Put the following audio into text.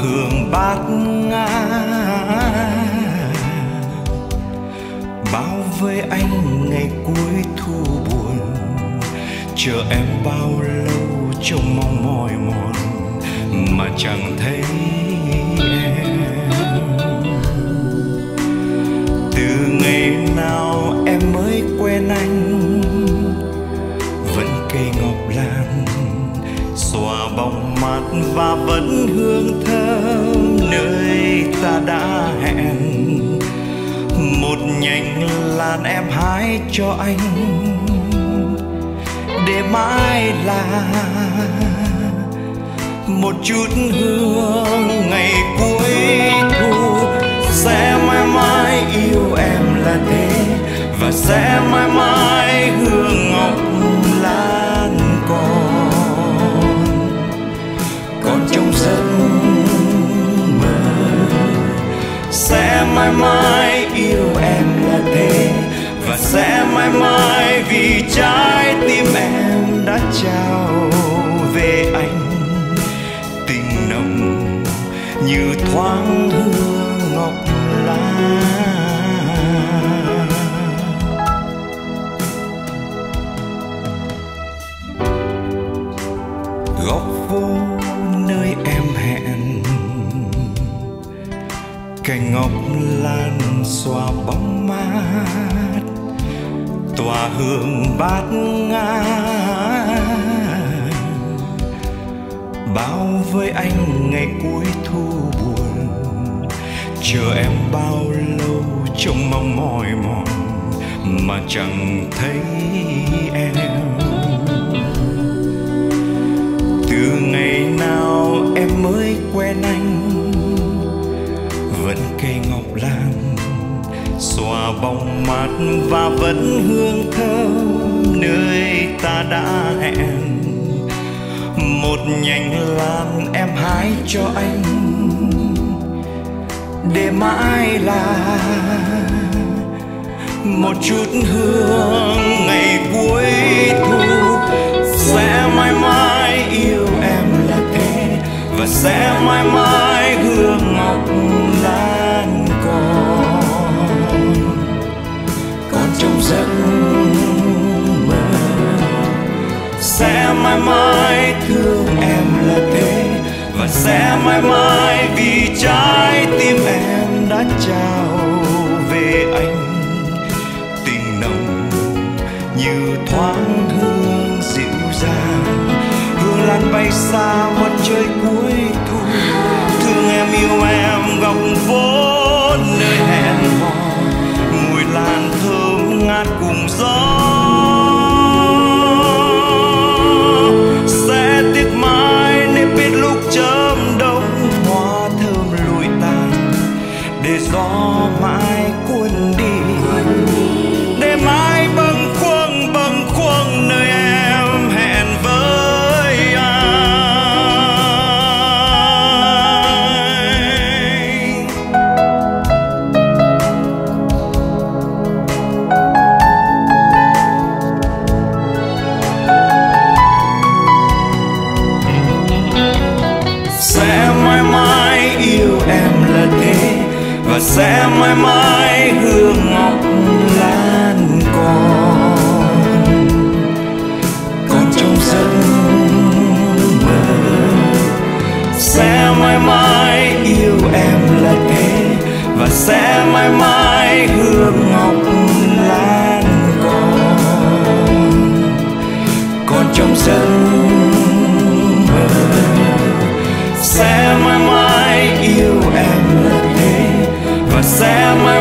hương bát ngát. Bao với anh ngày cuối thu buồn, chờ em bao lâu trong mong mỏi mòn mà chẳng thấy làn em hái cho anh để mãi là một chút hương ngày cuối thu. Sẽ mãi mãi yêu em là thế và sẽ mãi mãi hương mãi mãi yêu em là thế và sẽ mãi mãi vì trái tim em đã trao cành ngọc lan xòa bóng mát, tỏa hương bát ngát. Bao với anh ngày cuối thu buồn, chờ em bao lâu trông mong mỏi mòn mà chẳng thấy em. Từ ngày nào em mới quen anh bóng mát và vẫn hương thơm, nơi ta đã hẹn. Một nhành lan em hái cho anh, để mãi là một chút hương ngày cuối thu. Sẽ mãi mãi yêu em là thế, và sẽ mãi mãi hương ngọc sẽ mãi mãi thương em là thế. Và sẽ mãi mãi vì trái tim em đã trao về anh. Tình nồng như thoáng hương dịu dàng. Hương lan bay xa mặt trời cuối thu. Thương em yêu em góc phố nơi hẹn hò. Mùi lan thơm ngát cùng gió mãi bâng khuâng bâng khuâng nơi em hẹn với anh sẽ mãi mãi yêu em là thế, và sẽ mãi mãi hương mãi yêu em là thế, và sẽ mãi mãi hương ngọc lan còn. Còn trong sân mơ sẽ mãi mãi yêu em là thế, và sẽ mãi